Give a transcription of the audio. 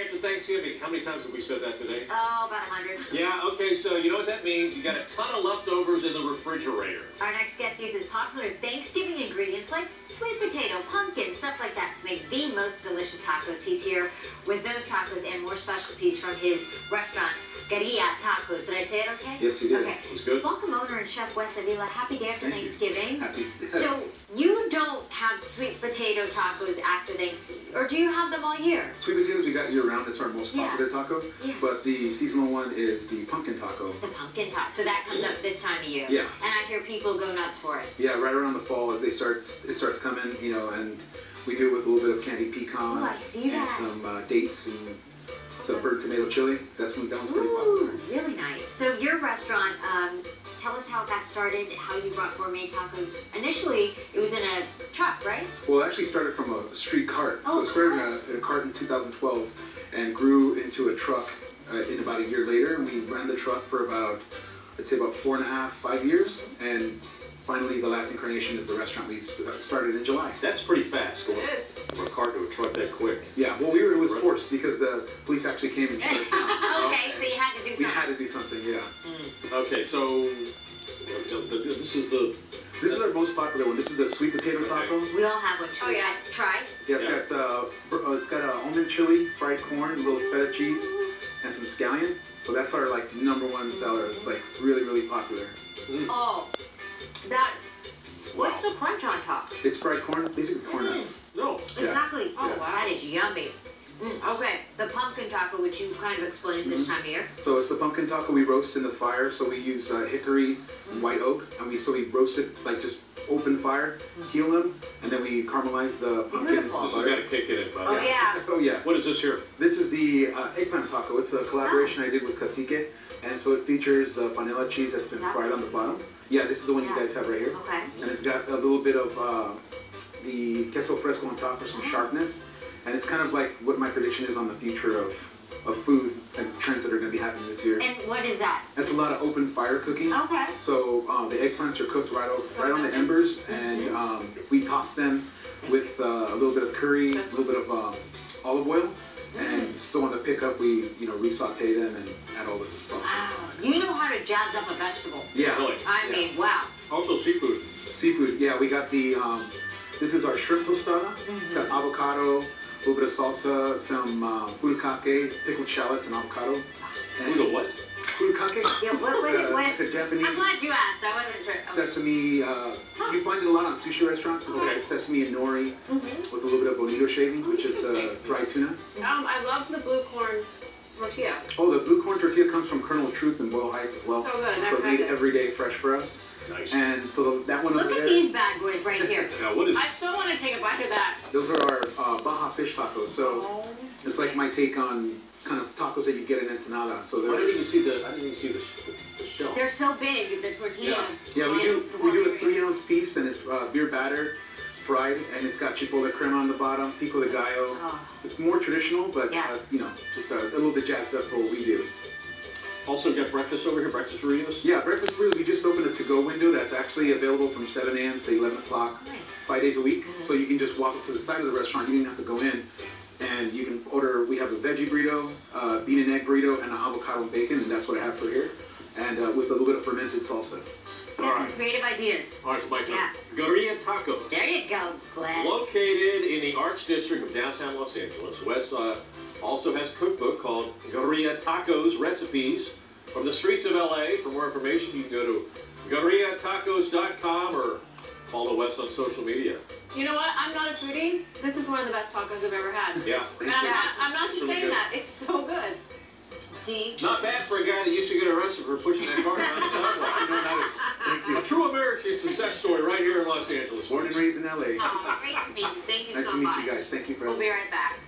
after Thanksgiving. How many times have we said that today? Oh, about a hundred. Yeah, okay, so you know what that means? You got a ton of leftovers in the refrigerator. Our next guest uses popular Thanksgiving ingredients like sweet potato, pumpkin, stuff like that to make the most delicious tacos. He's here with those tacos and more specialties from his restaurant, Guerrilla Tacos. Did I say it okay? Yes, you did. Okay. It was good. Welcome, owner and chef Wes Avila. Happy day after Thank you. Thanksgiving. Happy. So you don't have sweet potato tacos after Thanksgiving, or do you have them all year? Sweet potatoes we got year round. It's our most Yeah. popular taco. Yeah. But the seasonal one is the pumpkin taco. The pumpkin taco. So that comes up this time of year. Yeah. And I hear people go nuts for it. Yeah, right around the fall they start, it starts coming, you know, and we do it with a little bit of candied pecan Oh, and some uh, dates and burnt tomato chili. That's from that one's pretty popular. Really nice. So your restaurant, um, tell us how it got started, how you brought gourmet tacos. Initially, it was in a truck, right? Well, it actually started from a street cart. Oh, so it started in a, in a cart in 2012 and grew into a truck uh, in about a year later. And we ran the truck for about, I'd say about four and a half, five years. And finally, the last incarnation is the restaurant we started in July. That's pretty fast going from a car to a truck that quick. Yeah, well, we were, it was forced because the police actually came and shut us down. okay, so you had to do something. We something. had to do something, yeah. Okay, so uh, this is the This is our most popular one. This is the sweet potato taco. We all have one. Oh, yeah. try? Yeah, it's Yeah. got uh, br- uh, it's got uh, almond chili, fried corn, a little feta cheese, and some scallion. So that's our like number one seller. It's like really really popular. Oh, that. What's the crunch on top? It's fried corn, These are corn nuts. Mm. no. Yeah. Exactly. Oh, Yeah. wow. That is yummy. Mm, okay, the pumpkin taco, which you kind of explained this Mhm. time of year. So it's the pumpkin taco we roast in the fire. So we use uh, hickory and white oak, and we so we roast it like just open fire, peel them, and then we caramelize the pumpkin into the Beautiful. This has got a kick in it, Oh, buddy. yeah. Oh yeah. What is this here? This is the uh, eggplant taco. It's a collaboration I did with Cacique, and so it features the panela cheese that's been fried on the bottom. Yeah, this is the one you guys have right here, Okay. and it's got a little bit of uh, the queso fresco on top for some sharpness, and it's kind of like what my prediction is on the future of of food and trends that are going to be happening this year. And what is that? That's a lot of open fire cooking. Okay. So uh, the eggplants are cooked right, o- right on the embers, and um, we toss them with uh, a little bit of curry, a little bit of um, olive oil, and so on the pickup we you know re-saute them and add all the sauce. Wow. You know how to jazz up a vegetable. Yeah, Really? I Yeah. mean, wow. Also seafood. seafood. Yeah, we got the. Um, this is our shrimp tostada. It's got avocado, a little bit of salsa, some uh, furikake, pickled shallots, and avocado. Who the what? Furikake? Yeah, what, what, It's, uh, what, like a Japanese. I'm glad you asked. I wasn't sure. Okay. Sesame, uh, you find it a lot on sushi restaurants. It's Okay. like sesame and nori Mhm. with a little bit of bonito shavings, which is the dried tuna. Um, I love the blue corn tortilla. Oh, the blue corn tortilla comes from Colonel Truth in Boyle Heights as well. So good. So made it. every day fresh for us. Nice. And so that one Look over at these bad boys right here. Now, what is I still want to take a bite of that. those are our uh, Baja fish tacos. So Oh. it's like my take on kind of tacos that you get in Ensenada. So I didn't they're, even see the. I didn't even see the, the shell. They're so big, the tortilla. yeah, we do we do a three ounce piece, and it's uh, beer batter, fried, and it's got chipotle crema on the bottom, pico de gallo. Oh, It's more traditional, but Yeah. uh, you know, just a, a little bit jazzed up for what we do. Also got breakfast over here. Breakfast burritos. Yeah, breakfast burritos. We just opened a to-go window that's actually available from 7 a.m. to 11 o'clock, nice. five days a week. So you can just walk up to the side of the restaurant. You don't even have to go in, and you can order. We have a veggie burrito, uh, bean and egg burrito, and an avocado and bacon, and that's what I have for here, and uh, with a little bit of fermented salsa. All Got right. creative ideas. All right, it's my turn. Yeah. Guerrilla Taco. There you go, Glenn. Located in the Arts District of downtown Los Angeles, Wes uh, also has a cookbook called Guerrilla Tacos Recipes from the streets of LA. For more information, you can go to guerrillatacos.com or follow Wes on social media. You know what? I'm not a foodie. This is one of the best tacos I've ever had. Yeah. And I'm not, I'm not just It's really saying good. that. It's so good. D. Not bad for a guy that used to get arrested for pushing that car around the sidewalk. Thank A true American success story right here in Los Angeles. Born and raised in LA. Oh, great to meet you. Thank you Nice so to meet you guys. Thank you for We'll be right back.